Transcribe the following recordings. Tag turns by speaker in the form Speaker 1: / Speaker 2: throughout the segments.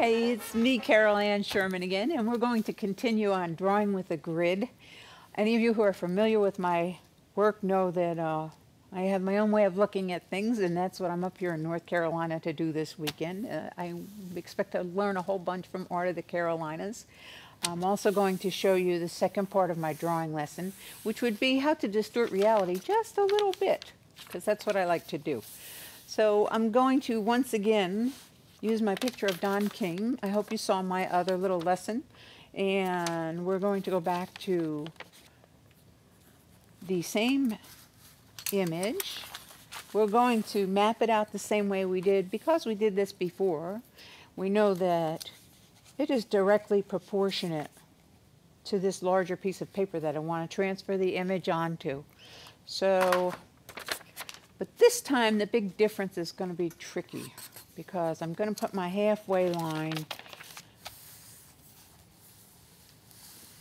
Speaker 1: Hi, it's me, Carol Ann Sherman again, and we're going to continue on drawing with a grid. Any of you who are familiar with my work know that uh, I have my own way of looking at things, and that's what I'm up here in North Carolina to do this weekend. Uh, I expect to learn a whole bunch from Art of the Carolinas. I'm also going to show you the second part of my drawing lesson, which would be how to distort reality just a little bit, because that's what I like to do. So I'm going to once again use my picture of Don King. I hope you saw my other little lesson. And we're going to go back to the same image. We're going to map it out the same way we did because we did this before. We know that it is directly proportionate to this larger piece of paper that I want to transfer the image onto. So, but this time the big difference is going to be tricky because I'm going to put my halfway line.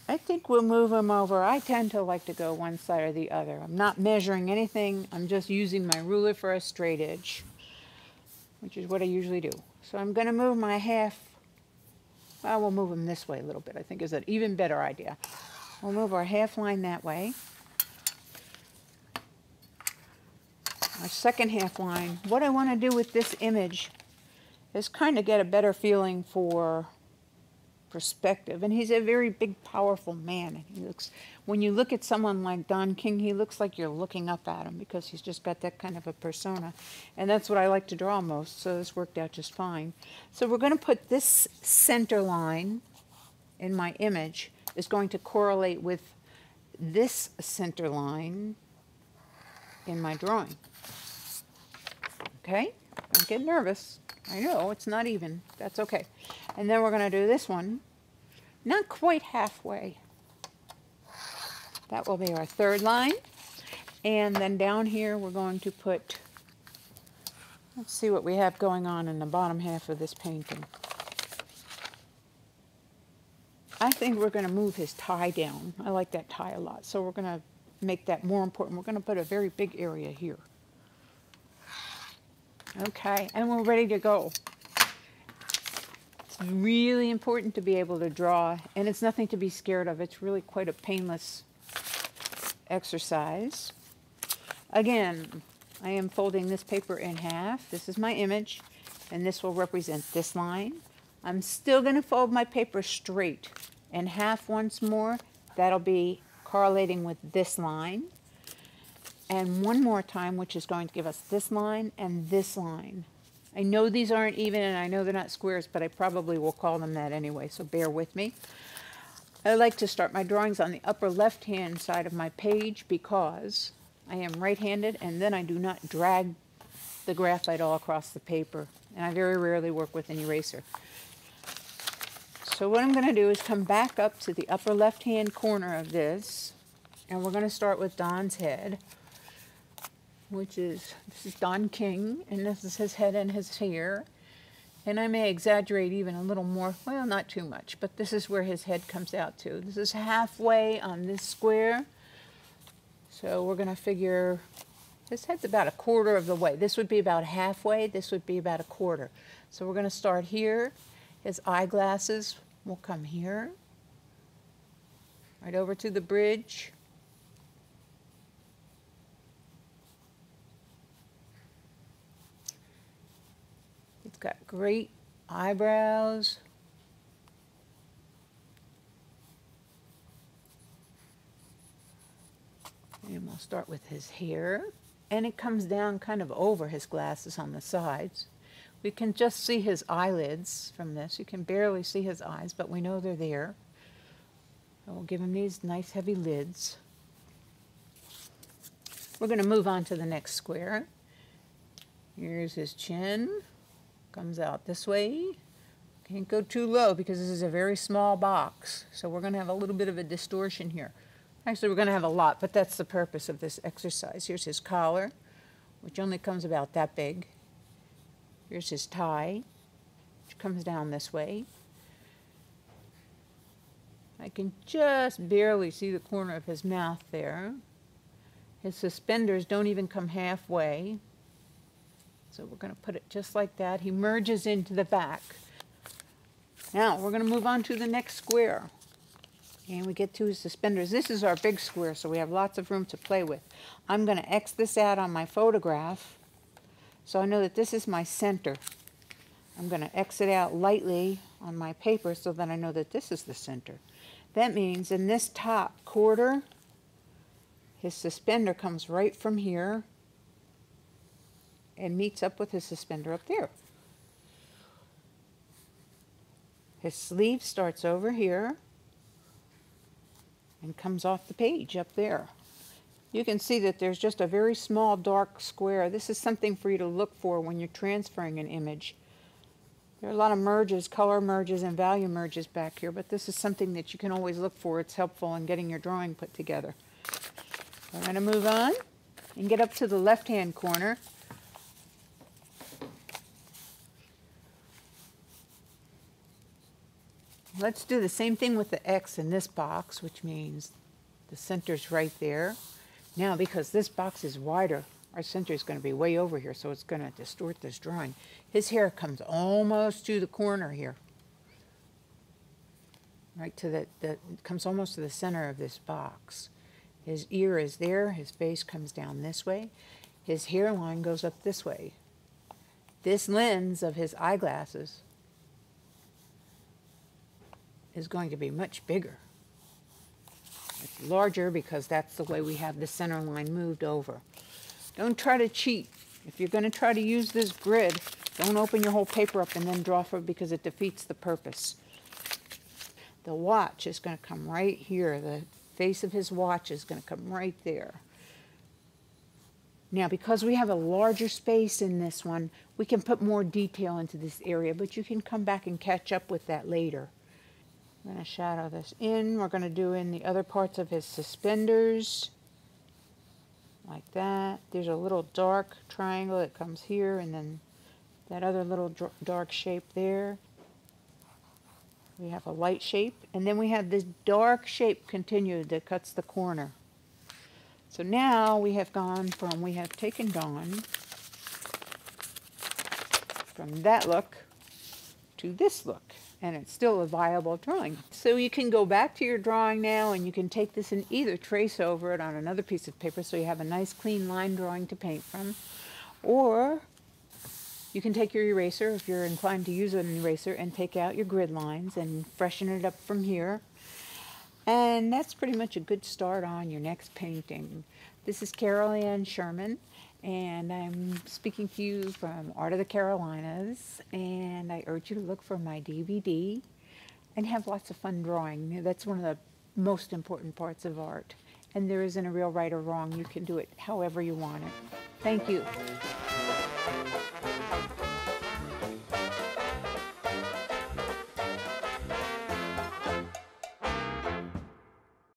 Speaker 1: I think we'll move them over. I tend to like to go one side or the other. I'm not measuring anything. I'm just using my ruler for a straight edge, which is what I usually do. So I'm going to move my half, well, we'll move them this way a little bit. I think is an even better idea. We'll move our half line that way. Our second half line. What I want to do with this image is kind of get a better feeling for perspective. And he's a very big, powerful man. And he looks, when you look at someone like Don King, he looks like you're looking up at him because he's just got that kind of a persona. And that's what I like to draw most. So this worked out just fine. So we're going to put this center line in my image is going to correlate with this center line in my drawing. Okay? Don't get nervous. I know, it's not even. That's okay. And then we're going to do this one. Not quite halfway. That will be our third line. And then down here we're going to put, let's see what we have going on in the bottom half of this painting. I think we're going to move his tie down. I like that tie a lot. So we're going to make that more important. We're going to put a very big area here. Okay, and we're ready to go. It's really important to be able to draw, and it's nothing to be scared of. It's really quite a painless exercise. Again, I am folding this paper in half. This is my image, and this will represent this line. I'm still going to fold my paper straight in half once more. That'll be correlating with this line and one more time, which is going to give us this line and this line. I know these aren't even and I know they're not squares, but I probably will call them that anyway, so bear with me. I like to start my drawings on the upper left-hand side of my page because I am right-handed and then I do not drag the graphite all across the paper. And I very rarely work with an eraser. So what I'm going to do is come back up to the upper left-hand corner of this and we're going to start with Don's head which is, this is Don King, and this is his head and his hair. And I may exaggerate even a little more, well, not too much, but this is where his head comes out to. This is halfway on this square. So we're going to figure, his head's about a quarter of the way. This would be about halfway, this would be about a quarter. So we're going to start here. His eyeglasses will come here, right over to the bridge. Got great eyebrows. And we'll start with his hair. And it comes down kind of over his glasses on the sides. We can just see his eyelids from this. You can barely see his eyes, but we know they're there. And we'll give him these nice heavy lids. We're going to move on to the next square. Here's his chin comes out this way. Can't go too low because this is a very small box. So we're going to have a little bit of a distortion here. Actually, we're going to have a lot, but that's the purpose of this exercise. Here's his collar, which only comes about that big. Here's his tie, which comes down this way. I can just barely see the corner of his mouth there. His suspenders don't even come halfway. So we're going to put it just like that. He merges into the back. Now, we're gonna move on to the next square. And we get to his suspenders. This is our big square, so we have lots of room to play with. I'm gonna X this out on my photograph, so I know that this is my center. I'm gonna X it out lightly on my paper so that I know that this is the center. That means in this top quarter, his suspender comes right from here and meets up with his suspender up there. His sleeve starts over here and comes off the page up there. You can see that there's just a very small dark square. This is something for you to look for when you're transferring an image. There are a lot of merges, color merges and value merges back here, but this is something that you can always look for. It's helpful in getting your drawing put together. We're going to move on and get up to the left-hand corner. Let's do the same thing with the X in this box, which means the center's right there. Now, because this box is wider, our center is going to be way over here, so it's going to distort this drawing. His hair comes almost to the corner here. Right to the, the comes almost to the center of this box. His ear is there, his face comes down this way. His hairline goes up this way. This lens of his eyeglasses is going to be much bigger. It's larger because that's the way we have the center line moved over. Don't try to cheat. If you're going to try to use this grid, don't open your whole paper up and then draw for it because it defeats the purpose. The watch is going to come right here. The face of his watch is going to come right there. Now, because we have a larger space in this one, we can put more detail into this area, but you can come back and catch up with that later. I'm going to shadow this in. We're going to do in the other parts of his suspenders. Like that. There's a little dark triangle that comes here and then that other little dark shape there. We have a light shape. And then we have this dark shape continued that cuts the corner. So now we have gone from, we have taken Don from that look to this look and it's still a viable drawing. So you can go back to your drawing now and you can take this and either trace over it on another piece of paper so you have a nice clean line drawing to paint from, or you can take your eraser if you're inclined to use an eraser and take out your grid lines and freshen it up from here. And that's pretty much a good start on your next painting. This is Carol Ann Sherman and I'm speaking to you from Art of the Carolinas, and I urge you to look for my DVD and have lots of fun drawing. That's one of the most important parts of art. And there isn't a real right or wrong. You can do it however you want it. Thank you.